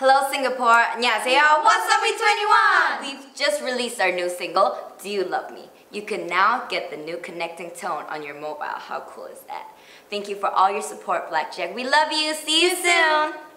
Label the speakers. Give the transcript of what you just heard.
Speaker 1: Hello Singapore. 안녕하세요. What's up, We're 2NE1? We've just released our new single, Do You Love Me? You can now get the new connecting tone on your mobile. How cool is that? Thank you for all your support, Blackjack. We love you. See you soon.